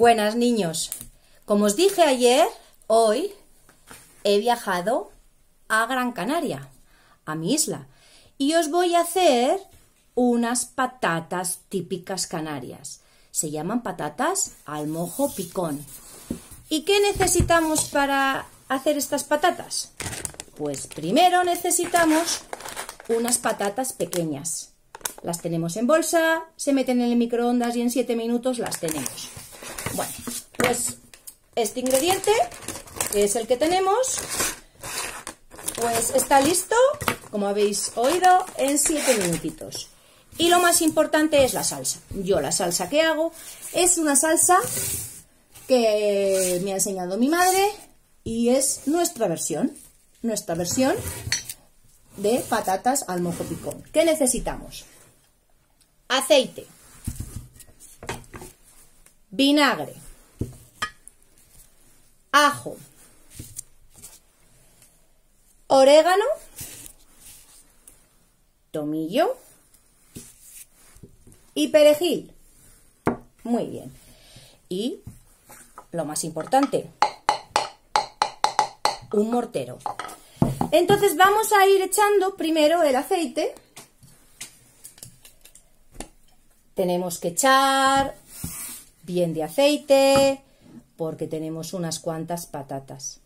Buenas niños. Como os dije ayer, hoy he viajado a Gran Canaria, a mi isla, y os voy a hacer unas patatas típicas canarias. Se llaman patatas al mojo picón. ¿Y qué necesitamos para hacer estas patatas? Pues primero necesitamos unas patatas pequeñas. Las tenemos en bolsa, se meten en el microondas y en 7 minutos las tenemos. Este ingrediente, que es el que tenemos, pues está listo, como habéis oído, en 7 minutitos. Y lo más importante es la salsa. Yo la salsa que hago es una salsa que me ha enseñado mi madre y es nuestra versión. Nuestra versión de patatas al mojo picón. ¿Qué necesitamos? Aceite, vinagre, ajo, orégano, tomillo y perejil. Muy bien. Y lo más importante, un mortero. Entonces vamos a ir echando primero el aceite. Tenemos que echar bien de aceite porque tenemos unas cuantas patatas.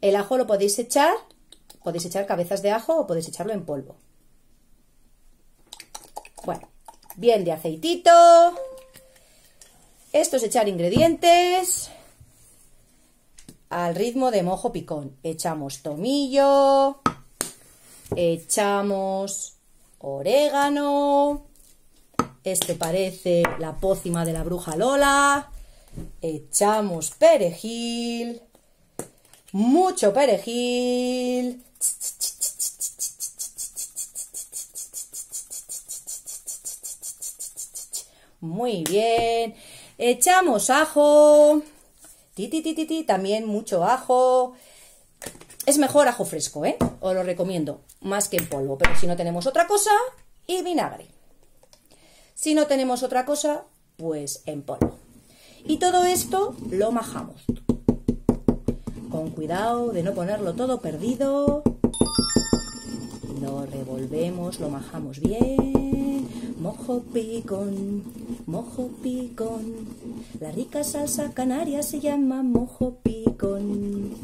El ajo lo podéis echar, podéis echar cabezas de ajo o podéis echarlo en polvo. Bueno, bien de aceitito. Esto es echar ingredientes al ritmo de mojo picón. Echamos tomillo, echamos orégano, este parece la pócima de la bruja Lola, echamos perejil, mucho perejil, muy bien, echamos ajo, también mucho ajo. Es mejor ajo fresco, ¿eh? Os lo recomiendo, más que en polvo. Pero si no tenemos otra cosa, y vinagre. Si no tenemos otra cosa, pues en polvo. Y todo esto lo majamos. Con cuidado de no ponerlo todo perdido. Lo revolvemos, lo majamos bien. Mojo picón, mojo picón. La rica salsa canaria se llama mojo picón.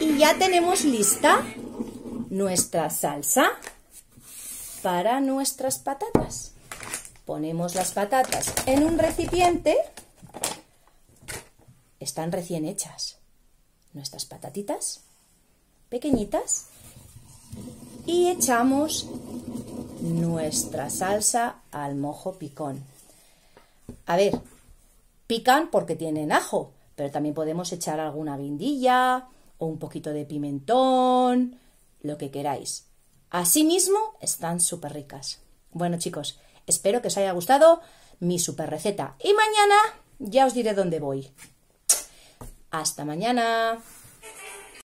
Y ya tenemos lista nuestra salsa para nuestras patatas. Ponemos las patatas en un recipiente. Están recién hechas. Nuestras patatitas pequeñitas y echamos nuestra salsa al mojo picón. A ver, pican porque tienen ajo, pero también podemos echar alguna guindilla o un poquito de pimentón, lo que queráis. Asimismo, están súper ricas. Bueno, chicos, espero que os haya gustado mi super receta. Y mañana ya os diré dónde voy. Hasta mañana.